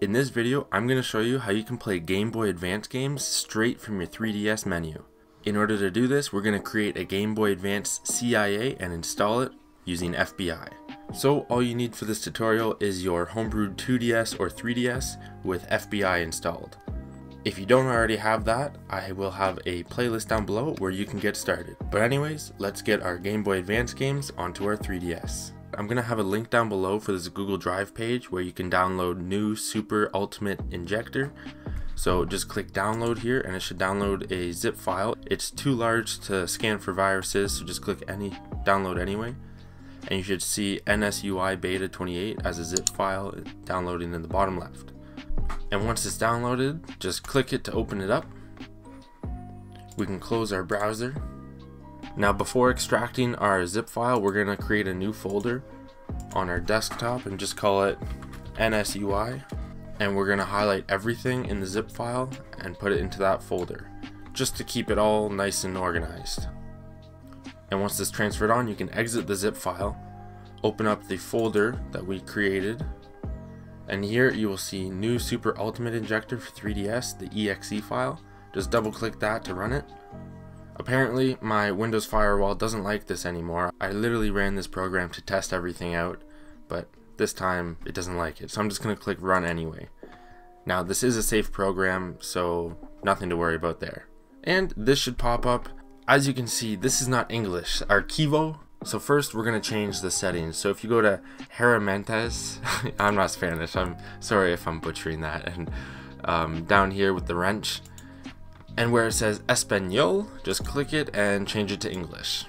In this video, I'm going to show you how you can play Game Boy Advance games straight from your 3DS menu. In order to do this, we're going to create a Game Boy Advance CIA and install it using FBI. So all you need for this tutorial is your homebrewed 2DS or 3DS with FBI installed. If you don't already have that, I will have a playlist down below where you can get started. But anyways, let's get our Game Boy Advance games onto our 3DS. I'm going to have a link down below for this Google Drive page where you can download new Super Ultimate Injector. So just click download here and it should download a zip file. It's too large to scan for viruses, so just click any download anyway. And you should see NSUI Beta 28 as a zip file downloading in the bottom left. And once it's downloaded, just click it to open it up. We can close our browser now before extracting our zip file, we're going to create a new folder on our desktop and just call it NSUI. And we're going to highlight everything in the zip file and put it into that folder, just to keep it all nice and organized. And once this transferred on, you can exit the zip file, open up the folder that we created, and here you will see new Super Ultimate Injector for 3DS, the exe file. Just double click that to run it. Apparently, my Windows Firewall doesn't like this anymore. I literally ran this program to test everything out, but this time it doesn't like it. So I'm just going to click run anyway. Now, this is a safe program, so nothing to worry about there. And this should pop up. As you can see, this is not English. Archivo. So first, we're going to change the settings. So if you go to Herramientas, I'm not Spanish. I'm sorry if I'm butchering that. And um, down here with the wrench, and where it says Espanol, just click it and change it to English.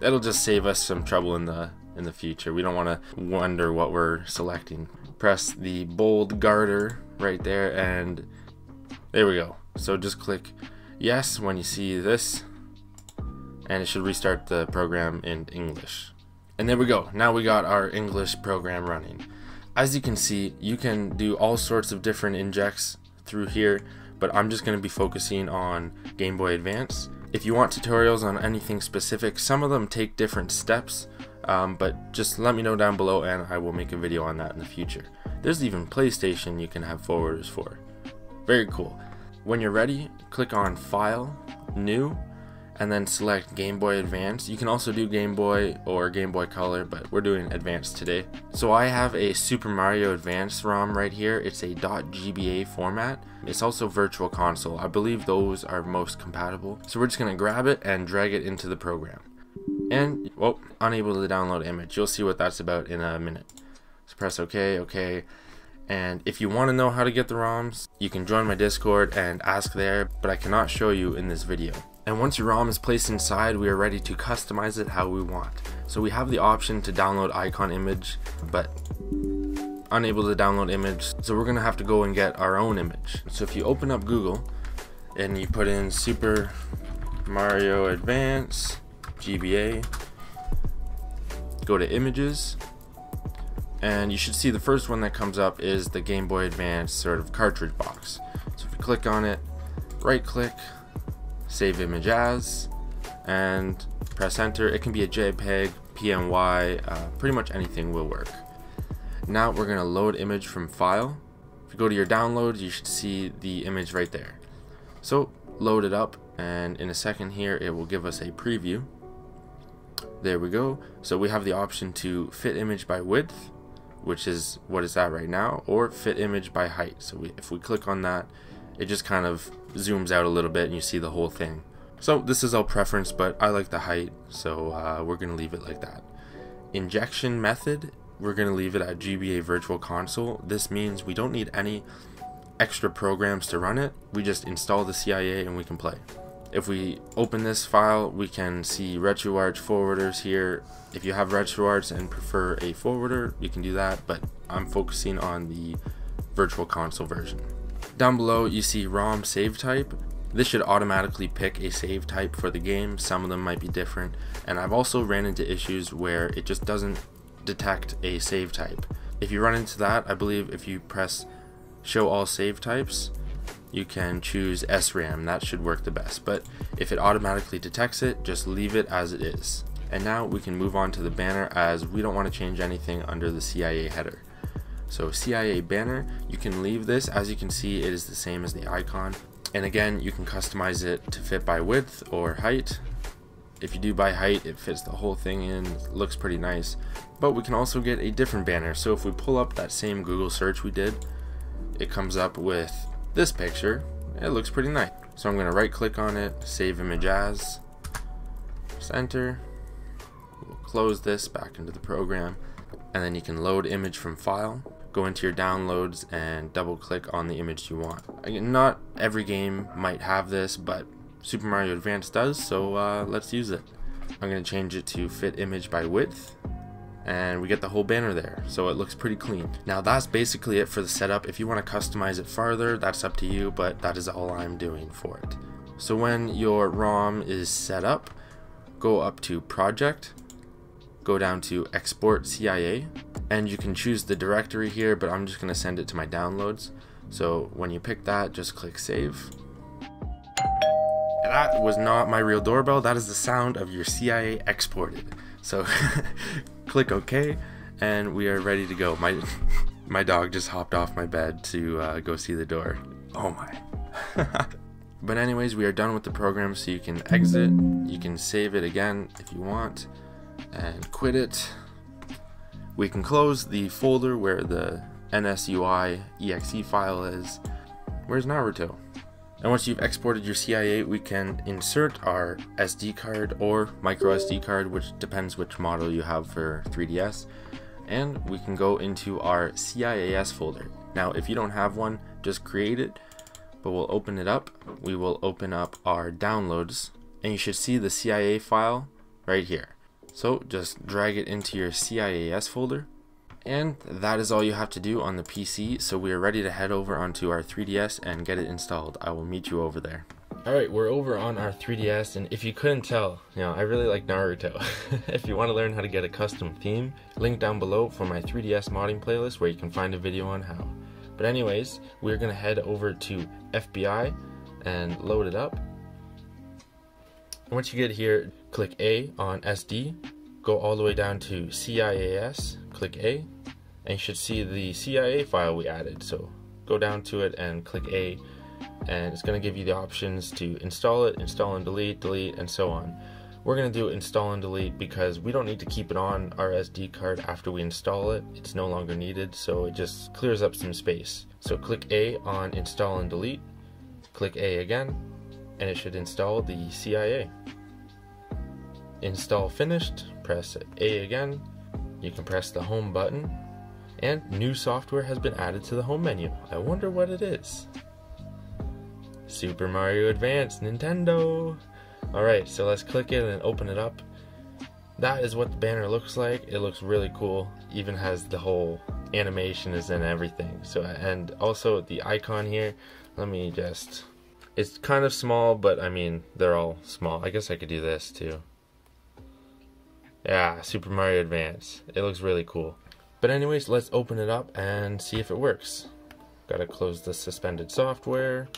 That'll just save us some trouble in the in the future. We don't want to wonder what we're selecting. Press the bold garter right there and there we go. So just click yes when you see this and it should restart the program in English. And there we go. Now we got our English program running. As you can see, you can do all sorts of different injects through here but I'm just going to be focusing on Game Boy Advance. If you want tutorials on anything specific, some of them take different steps, um, but just let me know down below and I will make a video on that in the future. There's even PlayStation you can have forwarders for. Very cool. When you're ready, click on File, New, and then select Game Boy Advance. You can also do Game Boy or Game Boy Color, but we're doing Advance today. So I have a Super Mario Advance ROM right here. It's a .gba format. It's also Virtual Console. I believe those are most compatible. So we're just to grab it and drag it into the program. And, well, unable to download image. You'll see what that's about in a minute. So press OK, OK. And if you want to know how to get the ROMs, you can join my Discord and ask there, but I cannot show you in this video. And once your ROM is placed inside, we are ready to customize it how we want. So we have the option to download icon image, but unable to download image. So we're gonna have to go and get our own image. So if you open up Google and you put in Super Mario Advance GBA, go to images, and you should see the first one that comes up is the Game Boy Advance sort of cartridge box. So if you click on it, right click, save image as, and press enter. It can be a JPEG, PNG, uh, pretty much anything will work. Now we're going to load image from file. If you go to your download, you should see the image right there. So load it up and in a second here it will give us a preview. There we go. So we have the option to fit image by width, which is what it's at right now, or fit image by height. So we, if we click on that, it just kind of zooms out a little bit and you see the whole thing. So this is all preference, but I like the height, so uh, we're going to leave it like that. Injection method, we're going to leave it at GBA Virtual Console. This means we don't need any extra programs to run it. We just install the CIA and we can play. If we open this file, we can see RetroArch forwarders here. If you have RetroArch and prefer a forwarder, you can do that, but I'm focusing on the Virtual Console version. Down below you see ROM save type. This should automatically pick a save type for the game. Some of them might be different. And I've also ran into issues where it just doesn't detect a save type. If you run into that, I believe if you press show all save types, you can choose SRAM. That should work the best. But if it automatically detects it, just leave it as it is. And now we can move on to the banner as we don't want to change anything under the CIA header. So CIA banner, you can leave this. As you can see, it is the same as the icon. And again, you can customize it to fit by width or height. If you do by height, it fits the whole thing in, looks pretty nice. But we can also get a different banner. So if we pull up that same Google search we did, it comes up with this picture. It looks pretty nice. So I'm gonna right click on it, save image as, enter. Close this back into the program and then you can load image from file go into your downloads and double click on the image you want. Again, not every game might have this, but Super Mario Advance does, so uh, let's use it. I'm going to change it to fit image by width, and we get the whole banner there, so it looks pretty clean. Now that's basically it for the setup. If you want to customize it farther, that's up to you, but that is all I'm doing for it. So when your ROM is set up, go up to Project, go down to Export CIA, and you can choose the directory here, but I'm just going to send it to my downloads. So when you pick that, just click Save. That was not my real doorbell, that is the sound of your CIA exported. So click OK, and we are ready to go. My, my dog just hopped off my bed to uh, go see the door. Oh my. but anyways, we are done with the program, so you can exit. You can save it again if you want and quit it. We can close the folder where the NSUI exe file is. Where's Naruto? And once you've exported your CIA, we can insert our SD card or micro SD card, which depends which model you have for 3DS. And we can go into our CIAS folder. Now, if you don't have one, just create it, but we'll open it up. We will open up our downloads, and you should see the CIA file right here. So just drag it into your CIAS folder. And that is all you have to do on the PC, so we are ready to head over onto our 3DS and get it installed. I will meet you over there. Alright, we're over on our 3DS, and if you couldn't tell, you know, I really like Naruto. if you want to learn how to get a custom theme, link down below for my 3DS modding playlist where you can find a video on how. But anyways, we're going to head over to FBI and load it up. Once you get here, click A on SD, go all the way down to CIAS, click A, and you should see the CIA file we added. So go down to it and click A, and it's going to give you the options to install it, install and delete, delete, and so on. We're going to do install and delete because we don't need to keep it on our SD card after we install it. It's no longer needed, so it just clears up some space. So click A on install and delete, click A again, and it should install the CIA. Install finished, press A again, you can press the home button, and new software has been added to the home menu. I wonder what it is. Super Mario Advance, Nintendo! Alright, so let's click it and open it up. That is what the banner looks like. It looks really cool. Even has the whole animation is in everything. So and also the icon here. Let me just it's kind of small, but I mean, they're all small. I guess I could do this too. Yeah, Super Mario Advance. It looks really cool. But anyways, let's open it up and see if it works. Gotta close the suspended software.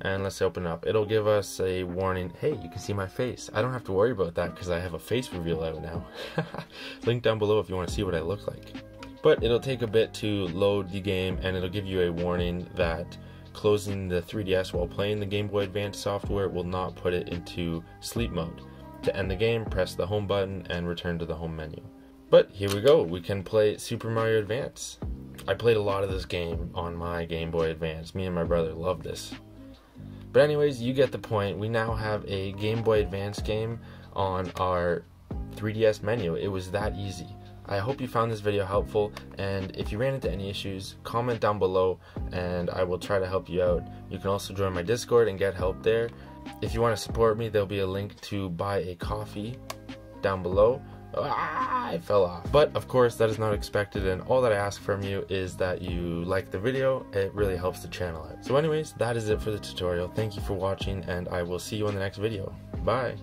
And let's open it up. It'll give us a warning. Hey, you can see my face. I don't have to worry about that because I have a face reveal out now. Link down below if you want to see what I look like. But it'll take a bit to load the game and it'll give you a warning that closing the 3DS while playing the Game Boy Advance software will not put it into sleep mode. To end the game, press the home button and return to the home menu. But here we go, we can play Super Mario Advance. I played a lot of this game on my Game Boy Advance. Me and my brother love this. But anyways, you get the point. We now have a Game Boy Advance game on our 3DS menu. It was that easy. I hope you found this video helpful and if you ran into any issues, comment down below and I will try to help you out. You can also join my Discord and get help there. If you want to support me, there'll be a link to buy a coffee down below. Ah, I fell off. But of course, that is not expected, and all that I ask from you is that you like the video. It really helps the channel out. So anyways, that is it for the tutorial. Thank you for watching, and I will see you in the next video. Bye!